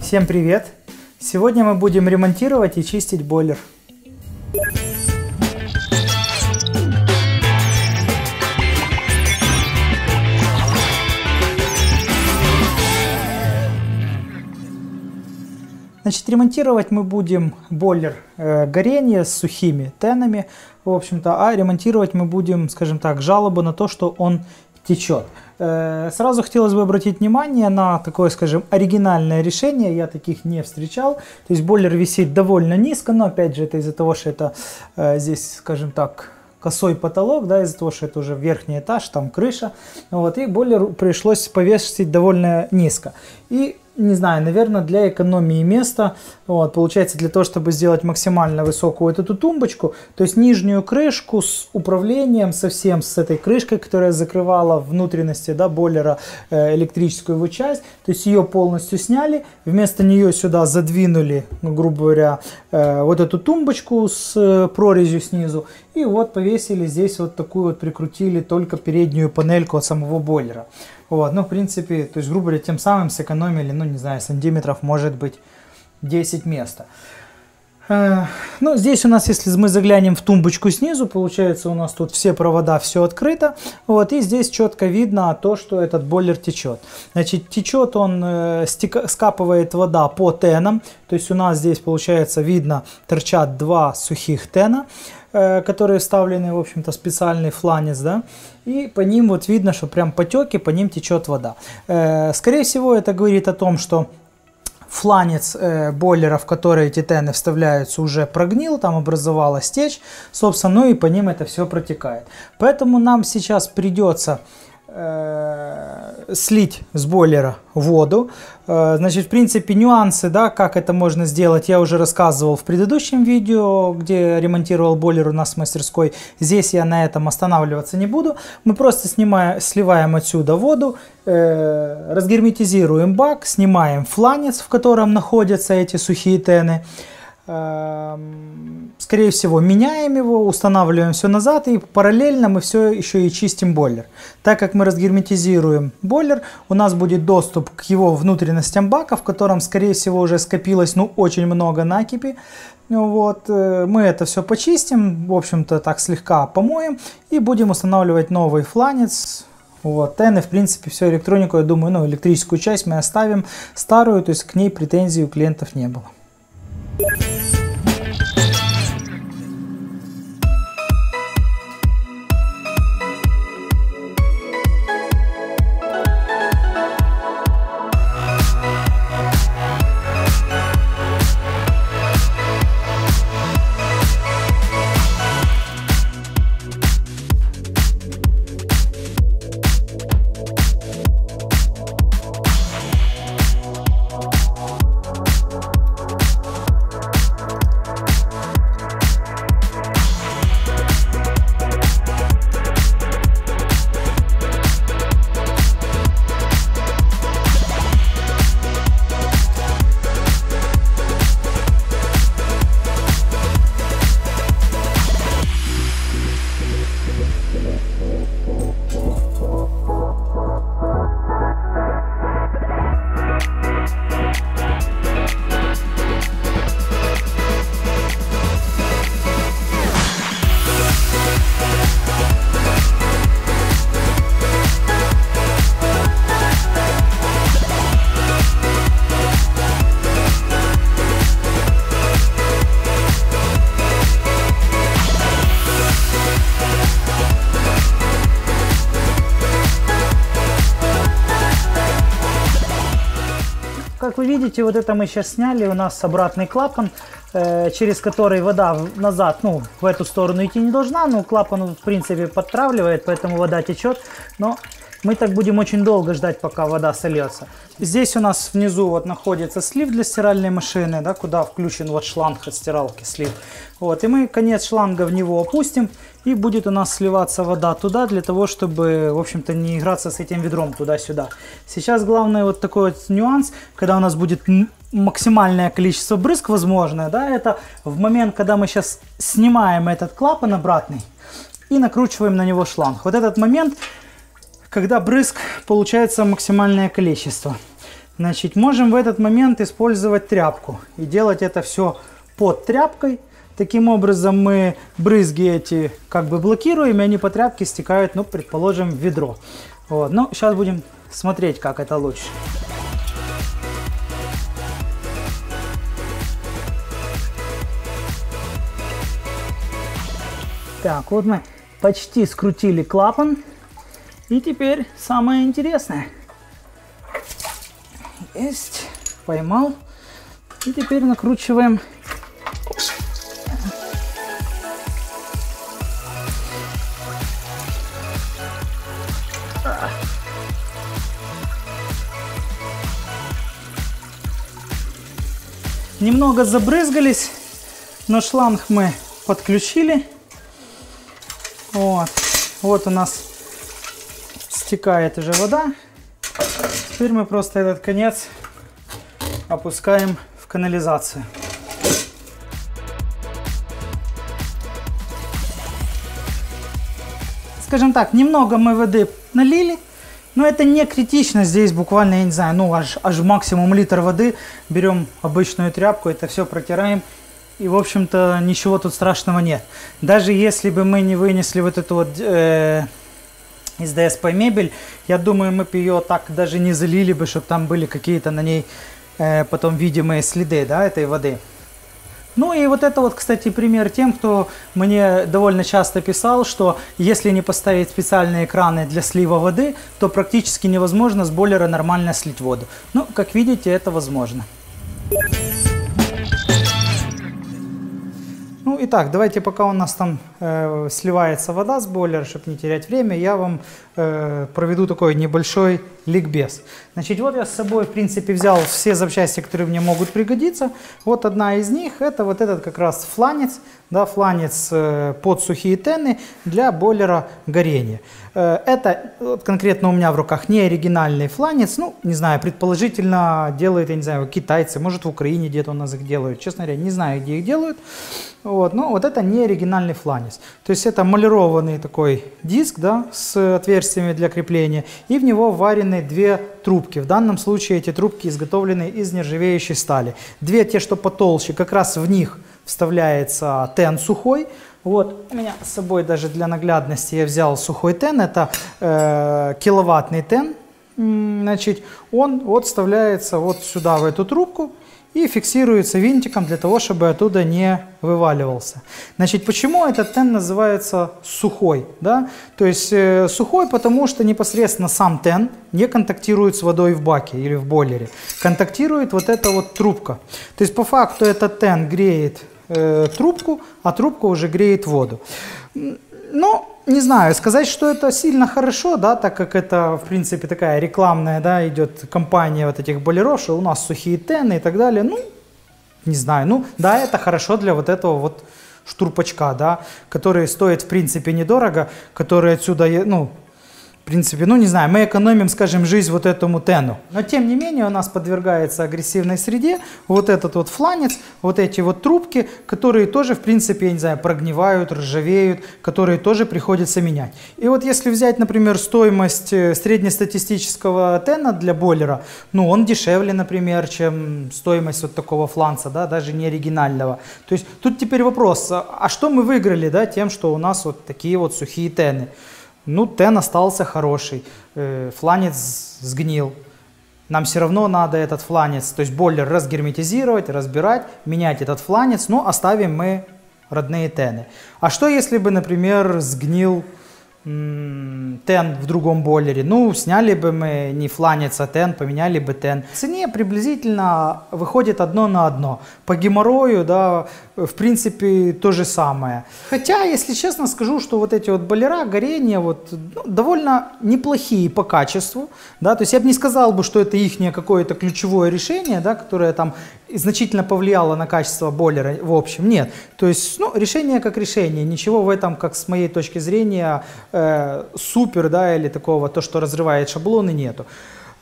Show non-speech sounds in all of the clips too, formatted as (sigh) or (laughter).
Всем привет! Сегодня мы будем ремонтировать и чистить бойлер. Значит, ремонтировать мы будем бойлер э, горения с сухими тенами, в общем-то, а ремонтировать мы будем, скажем так, жалобу на то, что он течет. Э, сразу хотелось бы обратить внимание на такое, скажем, оригинальное решение. Я таких не встречал. То есть бойлер висит довольно низко, но опять же это из-за того, что это э, здесь, скажем так, косой потолок, да, из-за того, что это уже верхний этаж, там крыша. Вот, и бойлер пришлось повесить довольно низко. И не знаю, наверное, для экономии места, вот, получается, для того, чтобы сделать максимально высокую вот эту тумбочку, то есть нижнюю крышку с управлением совсем, с этой крышкой, которая закрывала внутренности, да, бойлера, э, электрическую его часть, то есть ее полностью сняли, вместо нее сюда задвинули, ну, грубо говоря, э, вот эту тумбочку с э, прорезью снизу, и вот повесили здесь вот такую вот, прикрутили только переднюю панельку от самого бойлера. Вот, ну, в принципе, то есть, грубо говоря, тем самым сэкономили, ну, не знаю, сантиметров, может быть, 10 места. Э, ну, здесь у нас, если мы заглянем в тумбочку снизу, получается у нас тут все провода, все открыто. Вот, и здесь четко видно то, что этот бойлер течет. Значит, течет он, э, стека, скапывает вода по тенам. То есть у нас здесь, получается, видно, торчат два сухих тена. Э, которые вставлены, в общем-то, специальный фланец, да, и по ним вот видно, что прям потеки, по ним течет вода. Э, скорее всего, это говорит о том, что фланец э, бойлера, в который эти тены вставляются, уже прогнил, там образовалась течь, собственно, ну и по ним это все протекает. Поэтому нам сейчас придется слить с бойлера воду. Э, значит, в принципе, нюансы, да, как это можно сделать, я уже рассказывал в предыдущем видео, где ремонтировал бойлер у нас в мастерской. Здесь я на этом останавливаться не буду. Мы просто снимаем, сливаем отсюда воду, э, разгерметизируем бак, снимаем фланец, в котором находятся эти сухие тены. Эм, скорее всего, меняем его, устанавливаем все назад и параллельно мы все еще и чистим бойлер. Так как мы разгерметизируем бойлер, у нас будет доступ к его внутренностям бака, в котором, скорее всего, уже скопилось ну, очень много накипи. Вот, э, мы это все почистим, в общем-то, так слегка помоем и будем устанавливать новый фланец, вот, тены, в принципе, всю электронику, я думаю, ну, электрическую часть мы оставим старую, то есть к ней претензий у клиентов не было. Bye. Как вы видите, вот это мы сейчас сняли, у нас обратный клапан, э, через который вода назад, ну, в эту сторону идти не должна, но клапан, в принципе, подтравливает, поэтому вода течет, но мы так будем очень долго ждать, пока вода сольется. Здесь у нас внизу вот находится слив для стиральной машины, да, куда включен вот шланг от стиралки слив. Вот, и мы конец шланга в него опустим, и будет у нас сливаться вода туда, для того, чтобы, в общем-то, не играться с этим ведром туда-сюда. Сейчас главный вот такой вот нюанс, когда у нас будет максимальное количество брызг возможное, да, это в момент, когда мы сейчас снимаем этот клапан обратный и накручиваем на него шланг. Вот этот момент когда брызг получается максимальное количество. Значит, можем в этот момент использовать тряпку и делать это все под тряпкой. Таким образом мы брызги эти как бы блокируем, и они по тряпке стекают, ну, предположим, в ведро. Вот. Ну, сейчас будем смотреть, как это лучше. Так, вот мы почти скрутили клапан. И теперь самое интересное. Есть. Поймал. И теперь накручиваем. Немного забрызгались, но шланг мы подключили. Вот. Вот у нас стекает уже вода. Теперь мы просто этот конец опускаем в канализацию. Скажем так, немного мы воды налили, но это не критично. Здесь буквально, я не знаю, ну аж, аж максимум литр воды. Берем обычную тряпку, это все протираем и, в общем-то, ничего тут страшного нет. Даже если бы мы не вынесли вот эту вот э, из ДСП мебель, я думаю, мы бы ее так даже не залили бы, чтобы там были какие-то на ней э, потом видимые следы, да, этой воды. Ну и вот это вот, кстати, пример тем, кто мне довольно часто писал, что если не поставить специальные экраны для слива воды, то практически невозможно с бойлера нормально слить воду. Ну, как видите, это возможно. Ну, итак, давайте, пока у нас там э, сливается вода с бойлера, чтобы не терять время, я вам э, проведу такой небольшой ликбез. Значит, вот я с собой, в принципе, взял все запчасти, которые мне могут пригодиться. Вот одна из них, это вот этот как раз фланец, да, фланец э, под сухие тены для бойлера горения. Э, это вот конкретно у меня в руках не оригинальный фланец, ну, не знаю, предположительно делают, я не знаю, китайцы, может в Украине где-то у нас их делают, честно говоря, не знаю, где их делают. Вот, но вот это не оригинальный фланец. То есть это малированный такой диск, да, с отверстиями для крепления, и в него варены две трубки. В данном случае эти трубки изготовлены из нержавеющей стали. Две те, что потолще, как раз в них вставляется тен сухой, вот, у меня с собой даже для наглядности я взял сухой тен, это э, киловаттный тен, значит, он вот вставляется вот сюда, в эту трубку, и фиксируется винтиком для того, чтобы оттуда не вываливался. Значит, почему этот тен называется сухой? Да? То есть э, сухой, потому что непосредственно сам тен не контактирует с водой в баке или в бойлере. Контактирует вот эта вот трубка. То есть по факту этот тен греет э, трубку, а трубка уже греет воду. Но не знаю, сказать, что это сильно хорошо, да, так как это, в принципе, такая рекламная, да, идет компания вот этих болеров, у нас сухие тены и так далее, ну, не знаю, ну, да, это хорошо для вот этого вот штурпачка, да, который стоит, в принципе, недорого, который отсюда, ну, в принципе, ну не знаю, мы экономим, скажем, жизнь вот этому тену. Но тем не менее у нас подвергается агрессивной среде вот этот вот фланец, вот эти вот трубки, которые тоже, в принципе, я не знаю, прогнивают, ржавеют, которые тоже приходится менять. И вот если взять, например, стоимость э, среднестатистического тена для бойлера, ну он дешевле, например, чем стоимость вот такого фланца, да, даже не оригинального. То есть тут теперь вопрос, а, а что мы выиграли, да, тем, что у нас вот такие вот сухие тены? Ну, тен остался хороший, э, фланец сгнил. Нам все равно надо этот фланец, то есть бойлер разгерметизировать, разбирать, менять этот фланец, но оставим мы родные тены. А что если бы, например, сгнил тен в другом бойлере. Ну, сняли бы мы не фланец, а тен, поменяли бы тен. В цене приблизительно выходит одно на одно. По геморрою, да, в принципе, то же самое. Хотя, если честно скажу, что вот эти вот бойлера, горения, вот, ну, довольно неплохие по качеству, да, то есть я бы не сказал бы, что это их какое-то ключевое решение, да, которое там значительно повлияло на качество бойлера в общем. Нет. То есть, ну, решение как решение. Ничего в этом, как с моей точки зрения, э, супер, да, или такого, то, что разрывает шаблоны, нету.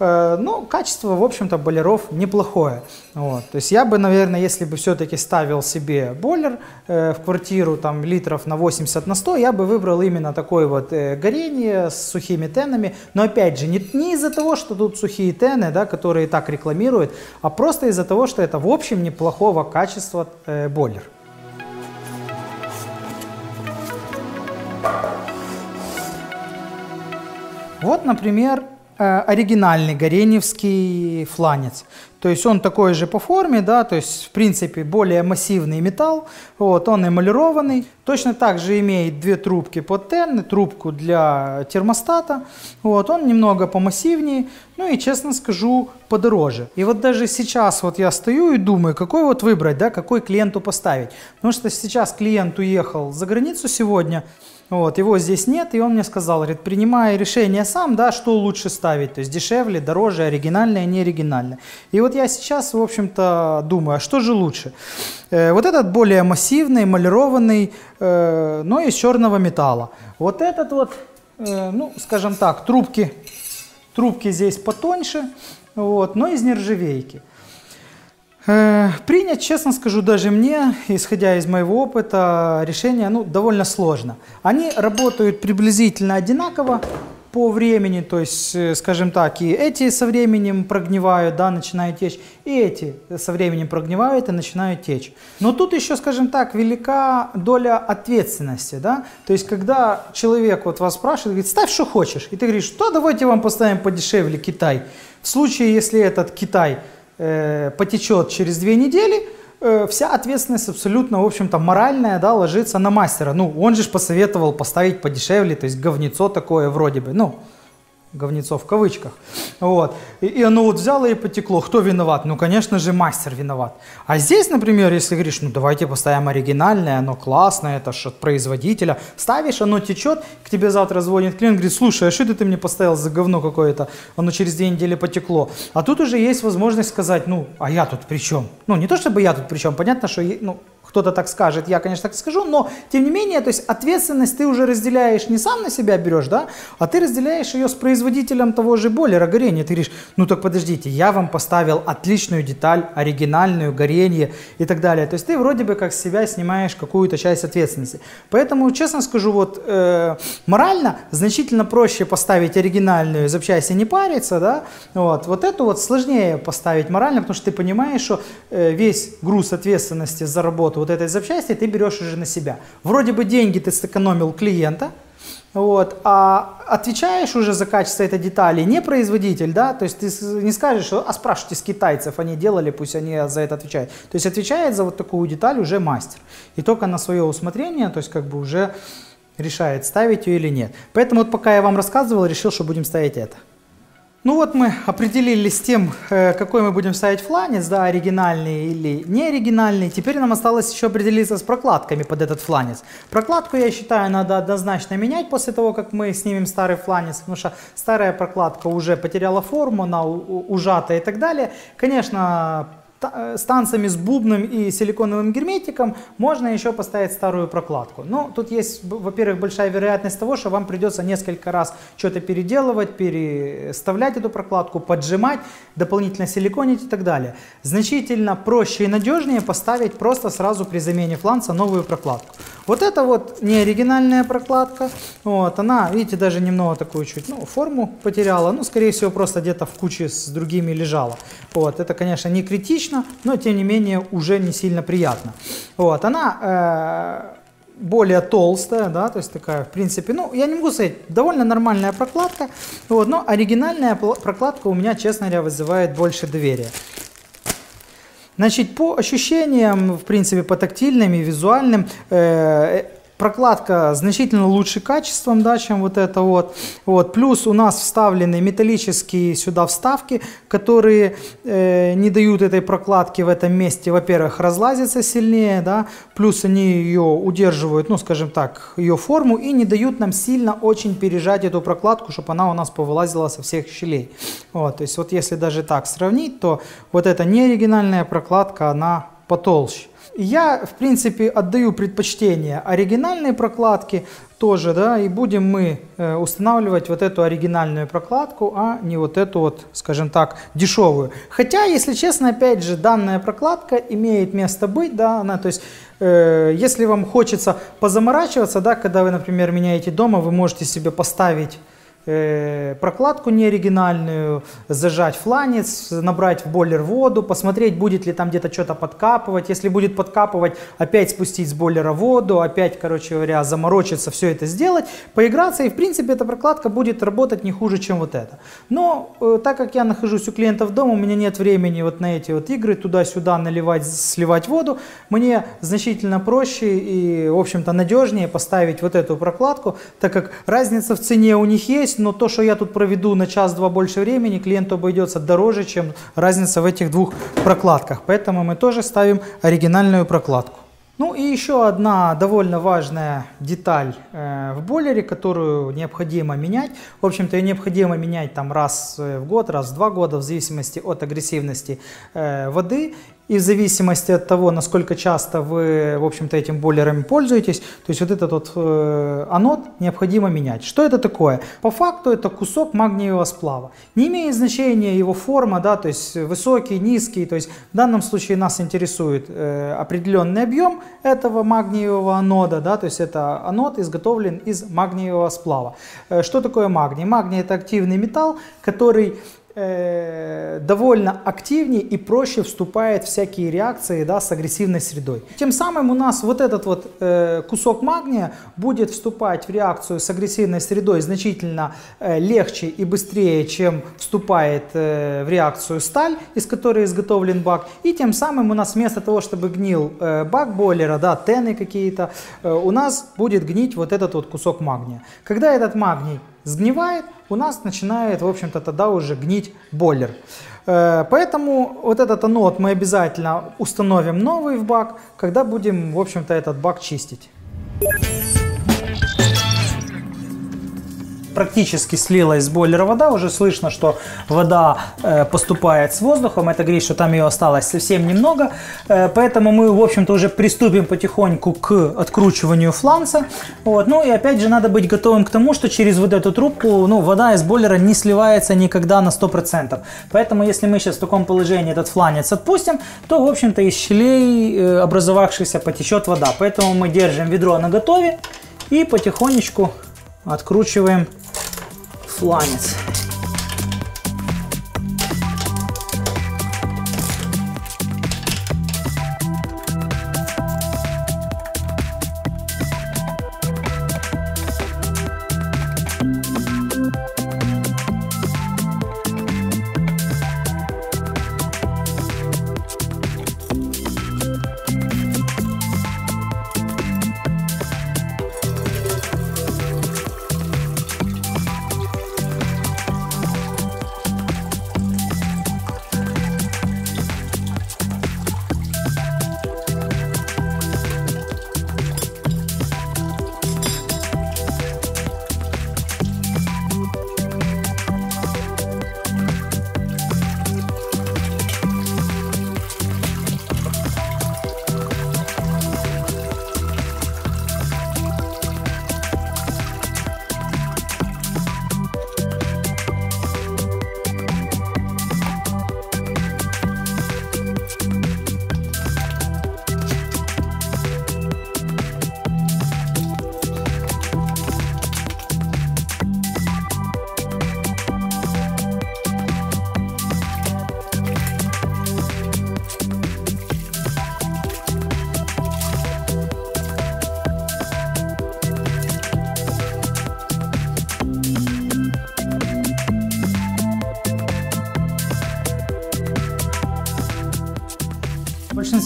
Э, ну, качество, в общем-то, бойлеров неплохое. Вот. То есть я бы, наверное, если бы все-таки ставил себе бойлер э, в квартиру там литров на 80 на 100, я бы выбрал именно такое вот э, горение с сухими тенами. Но опять же, не, не из-за того, что тут сухие тены, да, которые так рекламируют, а просто из-за того, что это в общем неплохого качества бойлер. Вот, например, оригинальный гореневский фланец. То есть он такой же по форме, да, то есть в принципе более массивный металл, вот, он эмалированный. Точно так же имеет две трубки под тен, трубку для термостата, вот, он немного помассивнее, ну и честно скажу, подороже. И вот даже сейчас вот я стою и думаю, какой вот выбрать, да, какой клиенту поставить. Потому что сейчас клиент уехал за границу сегодня, вот, его здесь нет, и он мне сказал, говорит, принимай решение сам, да, что лучше ставить, то есть дешевле, дороже, оригинальное, не оригинальное. И вот я сейчас, в общем-то, думаю, а что же лучше? Э, вот этот более массивный, малированный, э, но из черного металла. Вот этот вот, э, ну, скажем так, трубки, трубки здесь потоньше, вот, но из нержавейки. Э, принять, честно скажу, даже мне, исходя из моего опыта, решение ну, довольно сложно. Они работают приблизительно одинаково по времени, то есть, э, скажем так, и эти со временем прогнивают, да, начинают течь, и эти со временем прогнивают и начинают течь. Но тут еще, скажем так, велика доля ответственности, да, то есть, когда человек вот вас спрашивает, говорит, ставь, что хочешь, и ты говоришь, что давайте вам поставим подешевле Китай. В случае, если этот Китай э, потечет через две недели, э, вся ответственность абсолютно, в общем-то, моральная, да, ложится на мастера. Ну, он же посоветовал поставить подешевле, то есть говнецо такое вроде бы, ну, говнецо в кавычках. Вот. И, и оно вот взяло и потекло. Кто виноват? Ну, конечно же, мастер виноват. А здесь, например, если говоришь, ну, давайте поставим оригинальное, оно классное, это же от производителя. Ставишь, оно течет, к тебе завтра звонит клиент, говорит, слушай, а что ты, мне поставил за говно какое-то? Оно через две недели потекло. А тут уже есть возможность сказать, ну, а я тут при чем? Ну, не то, чтобы я тут при чем, понятно, что, ну, кто-то так скажет, я, конечно, так скажу, но тем не менее, то есть ответственность ты уже разделяешь не сам на себя берешь, да, а ты разделяешь ее с производителем того же бойлера горения. Ты говоришь, ну так подождите, я вам поставил отличную деталь, оригинальную, горение и так далее. То есть ты вроде бы как с себя снимаешь какую-то часть ответственности. Поэтому, честно скажу, вот э, морально значительно проще поставить оригинальную запчасть и не париться, да, вот, вот эту вот сложнее поставить морально, потому что ты понимаешь, что э, весь груз ответственности за работу вот этой запчасти ты берешь уже на себя. Вроде бы деньги ты сэкономил клиента, вот, а отвечаешь уже за качество этой детали не производитель, да, то есть ты не скажешь, а спрашивайте с китайцев, они делали, пусть они за это отвечают. То есть отвечает за вот такую деталь уже мастер. И только на свое усмотрение, то есть как бы уже решает, ставить ее или нет. Поэтому вот пока я вам рассказывал, решил, что будем ставить это. Ну вот мы определились с тем, э, какой мы будем ставить фланец, да, оригинальный или не оригинальный. Теперь нам осталось еще определиться с прокладками под этот фланец. Прокладку, я считаю, надо однозначно менять после того, как мы снимем старый фланец, потому что старая прокладка уже потеряла форму, она ужата и так далее. Конечно, Э, станциями с бубном и силиконовым герметиком можно еще поставить старую прокладку. Но тут есть, во-первых, большая вероятность того, что вам придется несколько раз что-то переделывать, переставлять эту прокладку, поджимать, дополнительно силиконить и так далее. Значительно проще и надежнее поставить просто сразу при замене фланца новую прокладку. Вот это вот не оригинальная прокладка. Вот, она, видите, даже немного такую чуть ну, форму потеряла. Ну, скорее всего, просто где-то в куче с другими лежала. Вот, это, конечно, не критично, но, тем не менее, уже не сильно приятно. Вот, она... Э более толстая, да, то есть такая, в принципе, ну, я не могу сказать, довольно нормальная прокладка, вот, но оригинальная прокладка у меня, честно говоря, вызывает больше доверия. Значит, по ощущениям, в принципе, по тактильным и визуальным, э, Прокладка значительно лучше качеством, да, чем вот это вот. вот. Плюс у нас вставлены металлические сюда вставки, которые э, не дают этой прокладке в этом месте, во-первых, разлазиться сильнее, да, плюс они ее удерживают, ну, скажем так, ее форму и не дают нам сильно очень пережать эту прокладку, чтобы она у нас повылазила со всех щелей. Вот, то есть вот если даже так сравнить, то вот эта неоригинальная прокладка, она потолще. Я, в принципе, отдаю предпочтение оригинальной прокладке тоже, да, и будем мы э, устанавливать вот эту оригинальную прокладку, а не вот эту вот, скажем так, дешевую. Хотя, если честно, опять же, данная прокладка имеет место быть, да, она, то есть, э, если вам хочется позаморачиваться, да, когда вы, например, меняете дома, вы можете себе поставить прокладку неоригинальную, зажать фланец, набрать в бойлер воду, посмотреть, будет ли там где-то что-то подкапывать. Если будет подкапывать, опять спустить с бойлера воду, опять, короче говоря, заморочиться, все это сделать, поиграться. И, в принципе, эта прокладка будет работать не хуже, чем вот эта. Но, э, так как я нахожусь у клиентов дома, у меня нет времени вот на эти вот игры, туда-сюда наливать, сливать воду, мне значительно проще и, в общем-то, надежнее поставить вот эту прокладку, так как разница в цене у них есть, есть, но то, что я тут проведу на час-два больше времени, клиенту обойдется дороже, чем разница в этих двух прокладках. Поэтому мы тоже ставим оригинальную прокладку. Ну и еще одна довольно важная деталь э, в бойлере, которую необходимо менять. В общем-то, ее необходимо менять там раз э, в год, раз в два года, в зависимости от агрессивности э, воды. И в зависимости от того, насколько часто вы, в общем-то, этим бойлерами пользуетесь, то есть вот этот вот э, анод необходимо менять. Что это такое? По факту это кусок магниевого сплава. Не имеет значения его форма, да, то есть высокий, низкий, то есть в данном случае нас интересует э, определенный объем этого магниевого анода, да, то есть это анод изготовлен из магниевого сплава. Э, что такое магний? Магний это активный металл, который э, довольно активнее и проще вступает в всякие реакции да, с агрессивной средой. Тем самым у нас вот этот вот э, кусок магния будет вступать в реакцию с агрессивной средой значительно э, легче и быстрее, чем вступает э, в реакцию сталь, из которой изготовлен бак. И тем самым у нас вместо того, чтобы гнил э, бак бойлера, да, тены какие-то, э, у нас будет гнить вот этот вот кусок магния. Когда этот магний сгнивает, у нас начинает, в общем-то, тогда уже гнить бойлер. Э, поэтому вот этот анод мы обязательно установим новый в бак, когда будем, в общем-то, этот бак чистить практически слилась с бойлера вода, уже слышно, что вода э, поступает с воздухом, это говорит, что там ее осталось совсем немного, э, поэтому мы, в общем-то, уже приступим потихоньку к откручиванию фланца, вот, ну и опять же надо быть готовым к тому, что через вот эту трубку, ну, вода из бойлера не сливается никогда на 100%, поэтому если мы сейчас в таком положении этот фланец отпустим, то, в общем-то, из щелей э, образовавшихся потечет вода, поэтому мы держим ведро на готове и потихонечку откручиваем фланец.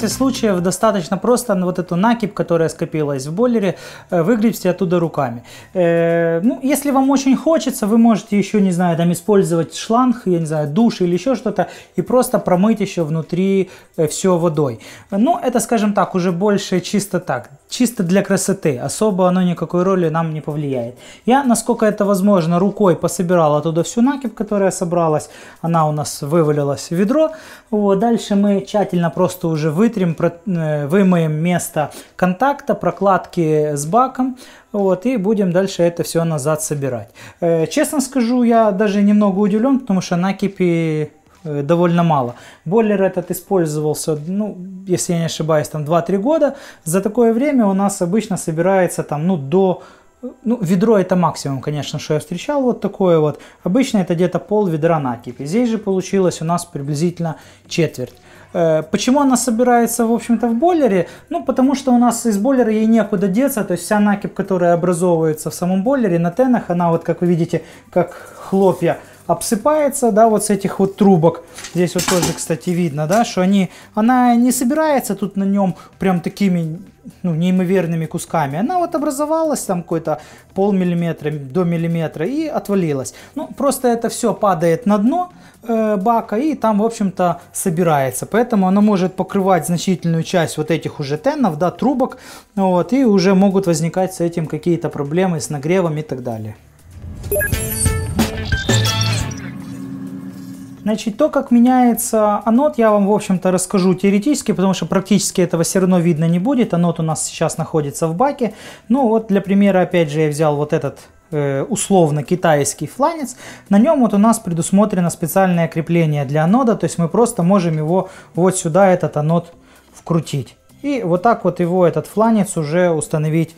Большинстве случаев достаточно просто вот эту накипь, которая скопилась в бойлере, э, выгребсти оттуда руками. Э, ну, если вам очень хочется, вы можете еще, не знаю, там использовать шланг, я не знаю, душ или еще что-то, и просто промыть еще внутри э, все водой. Но это, скажем так, уже больше чисто так, чисто для красоты. Особо оно никакой роли нам не повлияет. Я, насколько это возможно, рукой пособирал оттуда всю накипь, которая собралась. Она у нас вывалилась в ведро. Вот. Дальше мы тщательно просто уже вытрем, э, вымоем место контакта, прокладки с баком. Вот, и будем дальше это все назад собирать. Э, честно скажу, я даже немного удивлен, потому что накипи довольно мало. Бойлер этот использовался, ну, если я не ошибаюсь, там 2-3 года. За такое время у нас обычно собирается там, ну, до ну, ведро это максимум, конечно, что я встречал вот такое вот. Обычно это где-то пол ведра накипи. Здесь же получилось у нас приблизительно четверть. Э, почему она собирается, в общем-то, в бойлере? Ну, потому что у нас из бойлера ей некуда деться, то есть вся накипь, которая образовывается в самом бойлере на тенах, она вот, как вы видите, как хлопья обсыпается, да, вот с этих вот трубок. Здесь вот тоже, кстати, видно, да, что они, она не собирается тут на нем прям такими, ну, неимоверными кусками. Она вот образовалась там какой-то полмиллиметра до миллиметра и отвалилась. Ну, просто это все падает на дно э, бака и там, в общем-то, собирается. Поэтому она может покрывать значительную часть вот этих уже тенов, да, трубок, вот, и уже могут возникать с этим какие-то проблемы с нагревом и так далее. Значит, то, как меняется анод, я вам, в общем-то, расскажу теоретически, потому что практически этого все равно видно не будет. Анод у нас сейчас находится в баке. Ну, вот для примера, опять же, я взял вот этот э, условно китайский фланец. На нем вот у нас предусмотрено специальное крепление для анода, то есть мы просто можем его вот сюда, этот анод, вкрутить. И вот так вот его, этот фланец, уже установить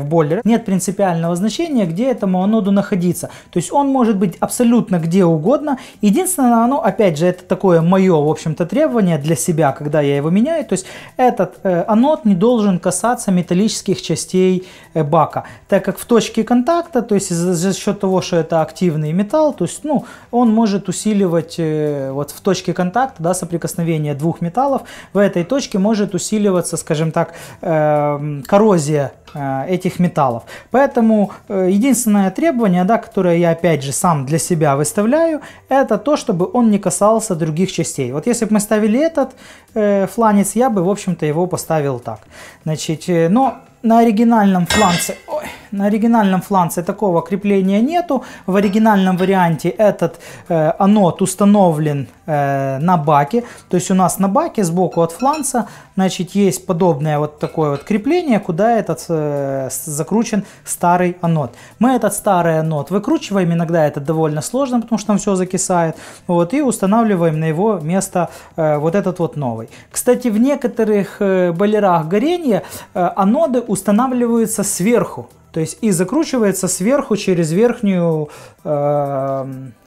в бойлере. Нет принципиального значения, где этому аноду находиться. То есть он может быть абсолютно где угодно. Единственное, оно, опять же, это такое мое, в общем-то, требование для себя, когда я его меняю. То есть этот э, анод не должен касаться металлических частей э, бака. Так как в точке контакта, то есть за, за счет того, что это активный металл, то есть, ну, он может усиливать э, вот в точке контакта, да, соприкосновения двух металлов, в этой точке может усиливаться, скажем так, э, коррозия Э, этих металлов. Поэтому э, единственное требование, да, которое я опять же сам для себя выставляю, это то, чтобы он не касался других частей. Вот если бы мы ставили этот э, фланец, я бы, в общем-то, его поставил так. Значит, э, но на оригинальном фланце, ой, на оригинальном фланце такого крепления нету. В оригинальном варианте этот э, анод установлен э, на баке. То есть у нас на баке сбоку от фланца значит, есть подобное вот такое вот крепление, куда этот э, закручен старый анод. Мы этот старый анод выкручиваем, иногда это довольно сложно, потому что там все закисает. Вот, и устанавливаем на его место э, вот этот вот новый. Кстати, в некоторых э, бойлерах горения э, аноды устанавливаются сверху. То есть и закручивается сверху через верхнюю, э,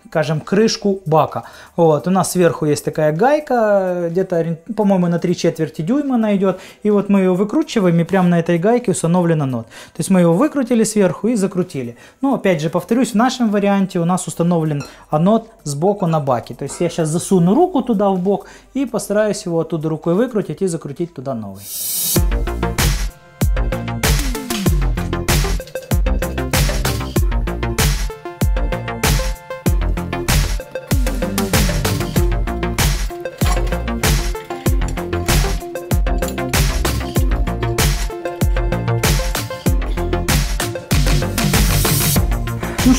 скажем, крышку бака. Вот, у нас сверху есть такая гайка, где-то, по-моему, на 3 четверти дюйма она идет. И вот мы ее выкручиваем, и прямо на этой гайке установлен анод. То есть мы его выкрутили сверху и закрутили. Но, опять же, повторюсь, в нашем варианте у нас установлен анод сбоку на баке. То есть я сейчас засуну руку туда в бок и постараюсь его оттуда рукой выкрутить и закрутить туда новый.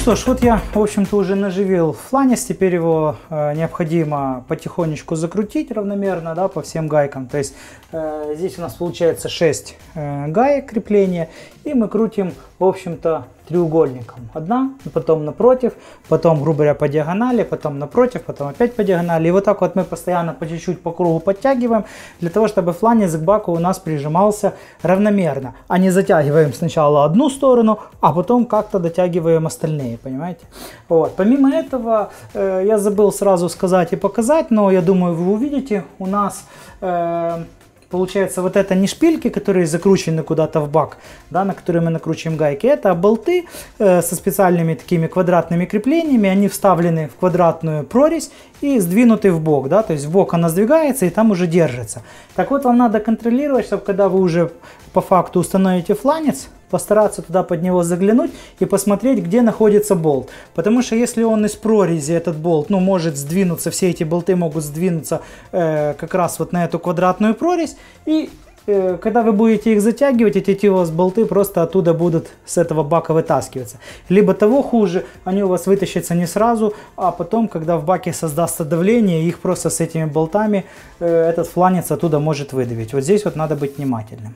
Что ж, вот я, в общем-то, уже наживил фланец, теперь его э, необходимо потихонечку закрутить равномерно, да, по всем гайкам. То есть э, здесь у нас получается 6 э, гаек крепления, и мы крутим, в общем-то, треугольником. Одна, потом напротив, потом, грубо говоря, по диагонали, потом напротив, потом опять по диагонали. И вот так вот мы постоянно по чуть-чуть по кругу подтягиваем, для того, чтобы фланец к баку у нас прижимался равномерно. А не затягиваем сначала одну сторону, а потом как-то дотягиваем остальные, понимаете? Вот. Помимо этого, э, я забыл сразу сказать и показать, но я думаю, вы увидите, у нас... Э, Получается, вот это не шпильки, которые закручены куда-то в бак, да, на которые мы накручиваем гайки, это болты э, со специальными такими квадратными креплениями, они вставлены в квадратную прорезь и сдвинуты в бок, да, то есть в бок она сдвигается и там уже держится. Так вот, вам надо контролировать, чтобы когда вы уже по факту установите фланец, постараться туда под него заглянуть и посмотреть, где находится болт. Потому что если он из прорези, этот болт, ну, может сдвинуться, все эти болты могут сдвинуться э, как раз вот на эту квадратную прорезь, и э, когда вы будете их затягивать, эти у вас болты просто оттуда будут с этого бака вытаскиваться. Либо того хуже, они у вас вытащатся не сразу, а потом, когда в баке создастся давление, их просто с этими болтами э, этот фланец оттуда может выдавить. Вот здесь вот надо быть внимательным.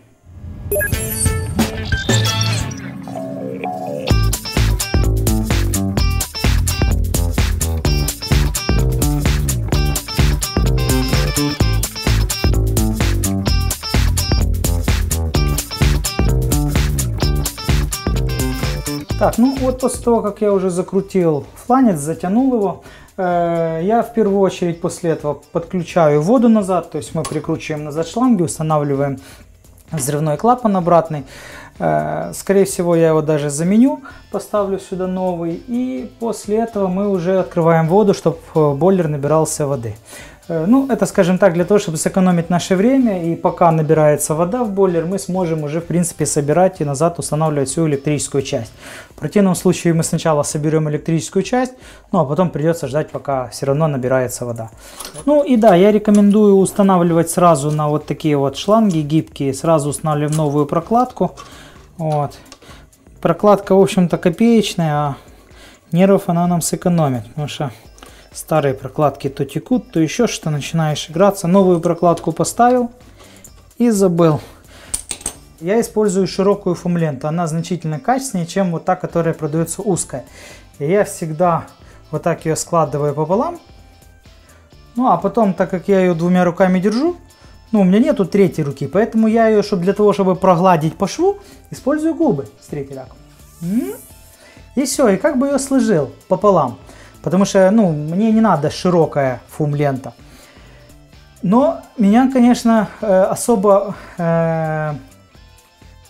Так, ну вот после того, как я уже закрутил фланец, затянул его, э, я в первую очередь после этого подключаю воду назад, то есть мы прикручиваем назад шланги, устанавливаем взрывной клапан обратный. Э, скорее всего, я его даже заменю, поставлю сюда новый. И после этого мы уже открываем воду, чтобы э, бойлер набирался воды. Э, ну, это, скажем так, для того, чтобы сэкономить наше время, и пока набирается вода в бойлер, мы сможем уже, в принципе, собирать и назад устанавливать всю электрическую часть. В противном случае мы сначала соберем электрическую часть, ну, а потом придется ждать, пока все равно набирается вода. Ну, и да, я рекомендую устанавливать сразу на вот такие вот шланги гибкие, сразу устанавливаем новую прокладку. Вот. Прокладка, в общем-то, копеечная, а нервов она нам сэкономит, потому что старые прокладки то текут, то еще что, начинаешь играться. Новую прокладку поставил и забыл. Я использую широкую фумленту, она значительно качественнее, чем вот та, которая продается узкая. И я всегда вот так ее складываю пополам. Ну а потом, так как я ее двумя руками держу, ну у меня нету третьей руки, поэтому я ее, чтобы для того, чтобы прогладить по шву, использую губы с третьей раком. И все, и как бы ее сложил пополам. Потому что, ну, мне не надо широкая фум-лента. Но меня, конечно, э, особо э,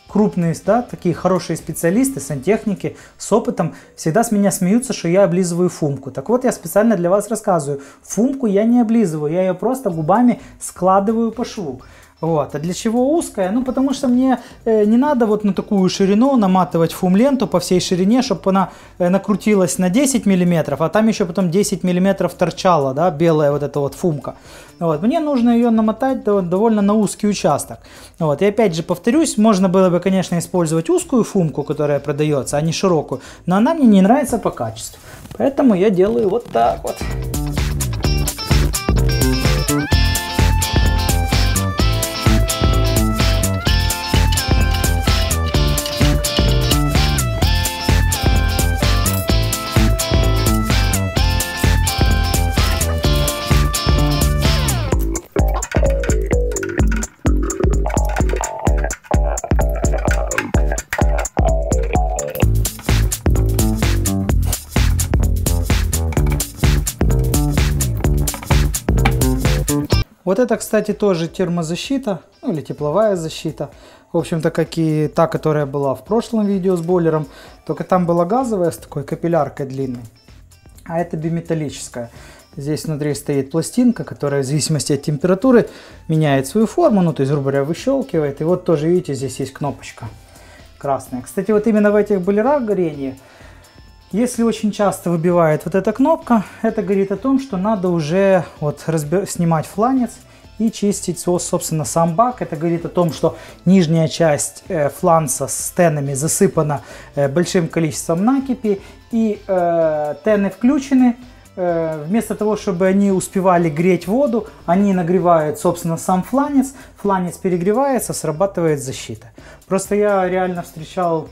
крупные, да, такие хорошие специалисты, сантехники с опытом всегда с меня смеются, что я облизываю фумку. Так вот, я специально для вас рассказываю. Фумку я не облизываю, я ее просто губами складываю по шву. Вот. А для чего узкая? Ну, потому что мне э, не надо вот на такую ширину наматывать фум-ленту по всей ширине, чтобы она э, накрутилась на 10 мм, а там еще потом 10 мм торчала, да, белая вот эта вот фумка. Вот. Мне нужно ее намотать довольно на узкий участок. Вот. И опять же повторюсь, можно было бы, конечно, использовать узкую фумку, которая продается, а не широкую, но она мне не нравится по качеству. Поэтому я делаю вот так вот. Это, кстати, тоже термозащита, ну или тепловая защита. В общем-то, как и та, которая была в прошлом видео с бойлером. Только там была газовая с такой капилляркой длинной. А это биметаллическая. Здесь внутри стоит пластинка, которая в зависимости от температуры меняет свою форму. Ну, то есть, грубо говоря, выщелкивает. И вот тоже, видите, здесь есть кнопочка красная. Кстати, вот именно в этих бойлерах горения если очень часто выбивает вот эта кнопка, это говорит о том, что надо уже вот снимать фланец и чистить, собственно, сам бак. Это говорит о том, что нижняя часть э, фланца с тенами засыпана э, большим количеством накипи и э, тены включены. Вместо того, чтобы они успевали греть воду, они нагревают, собственно, сам фланец. Фланец перегревается, срабатывает защита. Просто я реально встречал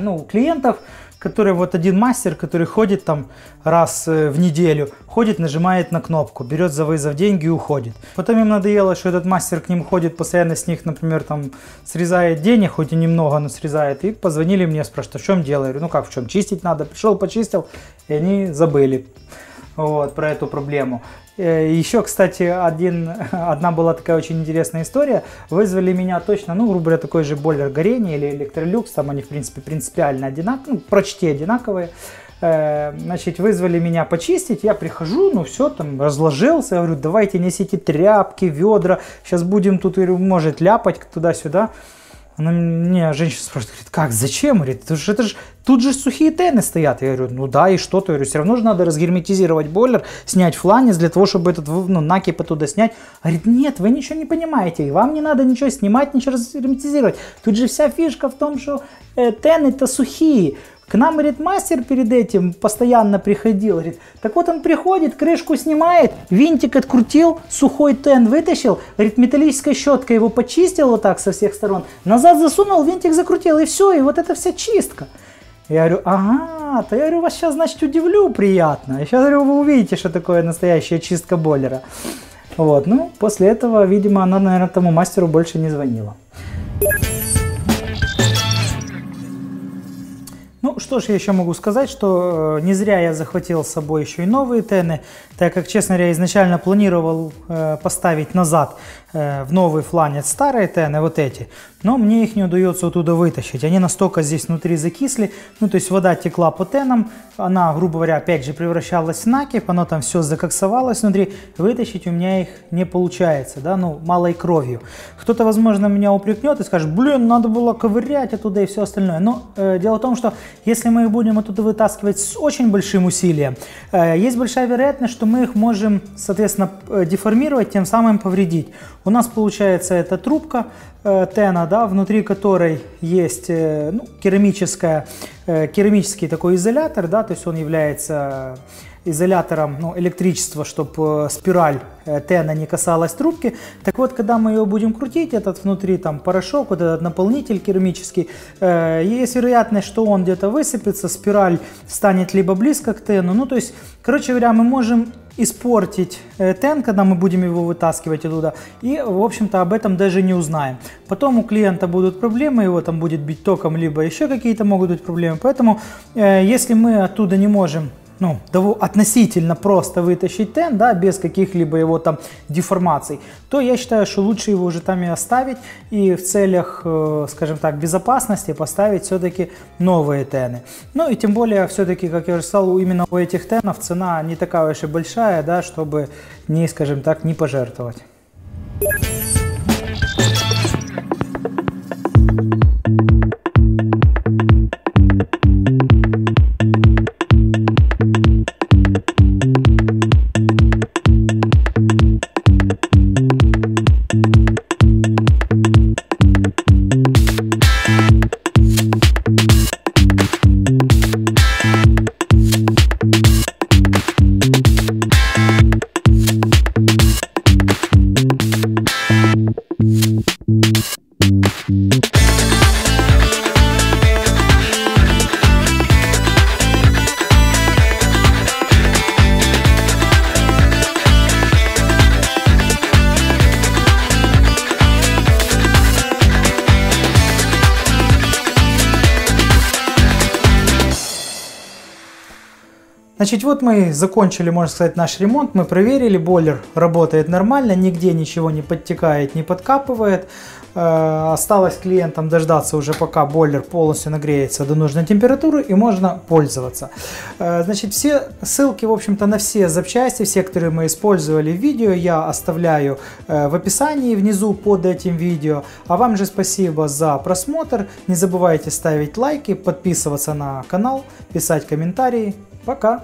ну, клиентов, который вот один мастер, который ходит там раз э, в неделю, ходит, нажимает на кнопку, берет за вызов деньги и уходит. Потом им надоело, что этот мастер к ним ходит, постоянно с них, например, там срезает денег, хоть и немного, но срезает. И позвонили мне, спрашивают, в чем дело? Я говорю, ну как в чем, чистить надо. Пришел, почистил, и они забыли вот, про эту проблему. Э, Еще, кстати, один, (laughs) одна была такая очень интересная история. Вызвали меня точно, ну, грубо говоря, такой же бойлер горения или электролюкс. Там они, в принципе, принципиально одинаковые, ну, почти одинаковые. Э, значит, вызвали меня почистить, я прихожу, ну все, там разложился, я говорю, давайте несите тряпки, ведра, сейчас будем тут, может, ляпать туда-сюда. Она мне, женщина спрашивает, говорит, как, зачем? Говорит, это же, это же, тут же сухие тены стоят. Я говорю, ну да, и что? То, говорю, все равно же надо разгерметизировать бойлер, снять фланец для того, чтобы этот ну, накип оттуда снять. Говорит, нет, вы ничего не понимаете, вам не надо ничего снимать, ничего разгерметизировать. Тут же вся фишка в том, что э, тены-то сухие. К нам, говорит, мастер перед этим постоянно приходил, говорит, так вот он приходит, крышку снимает, винтик открутил, сухой тен вытащил, говорит, металлической щеткой его почистил вот так со всех сторон, назад засунул, винтик закрутил, и все, и вот это вся чистка. Я говорю, ага, то я говорю, вас сейчас, значит, удивлю приятно. И сейчас, говорю, вы увидите, что такое настоящая чистка бойлера. Вот, ну, после этого, видимо, она, наверное, тому мастеру больше не звонила. Что ж я еще могу сказать, что э, не зря я захватил с собой еще и новые тены, так как, честно говоря, изначально планировал э, поставить назад в новый фланец старые тены, вот эти, но мне их не удается оттуда вытащить. Они настолько здесь внутри закисли, ну, то есть вода текла по тенам, она, грубо говоря, опять же превращалась в накипь, оно там все закоксовалось внутри, вытащить у меня их не получается, да, ну, малой кровью. Кто-то, возможно, меня упрекнет и скажет, блин, надо было ковырять оттуда и все остальное. Но э, дело в том, что если мы их будем оттуда вытаскивать с очень большим усилием, э, есть большая вероятность, что мы их можем, соответственно, э, деформировать, тем самым повредить. У нас получается эта трубка э, тена, да, внутри которой есть э, ну, керамическая, э, керамический такой изолятор, да, то есть он является изолятором ну, электричества, чтобы э, спираль э, тена не касалась трубки. Так вот, когда мы ее будем крутить, этот внутри там порошок, вот этот наполнитель керамический, э, есть вероятность, что он где-то высыпется, спираль станет либо близко к тену. Ну, то есть, короче говоря, мы можем испортить э, тен, когда мы будем его вытаскивать оттуда, и, в общем-то, об этом даже не узнаем. Потом у клиента будут проблемы, его там будет бить током, либо еще какие-то могут быть проблемы. Поэтому, э, если мы оттуда не можем ну, относительно просто вытащить тен, да, без каких-либо его там деформаций, то я считаю, что лучше его уже там и оставить и в целях, э, скажем так, безопасности поставить все-таки новые тены. Ну и тем более, все-таки, как я уже сказал, именно у этих тенов цена не такая уж и большая, да, чтобы не, скажем так, не пожертвовать. Значит, вот мы закончили, можно сказать, наш ремонт. Мы проверили, бойлер работает нормально, нигде ничего не подтекает, не подкапывает. Э, осталось клиентам дождаться уже пока бойлер полностью нагреется до нужной температуры и можно пользоваться. Э, значит, все ссылки, в общем-то, на все запчасти, все, которые мы использовали в видео, я оставляю э, в описании внизу под этим видео. А вам же спасибо за просмотр. Не забывайте ставить лайки, подписываться на канал, писать комментарии. Пока!